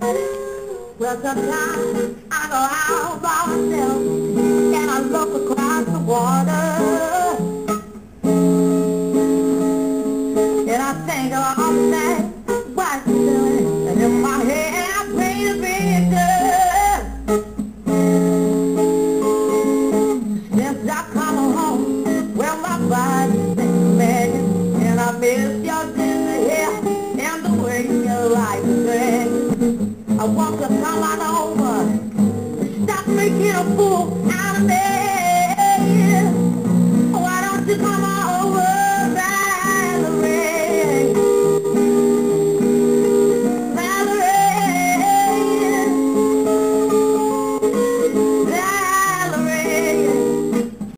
Well, sometimes I go out by myself and I look across the water. And I think of all things what's doing. And in my head I to be good. Since I come home, well, my body's been begging. And I miss your I want to come on over. Stop making a fool out of me. Why don't you come on over?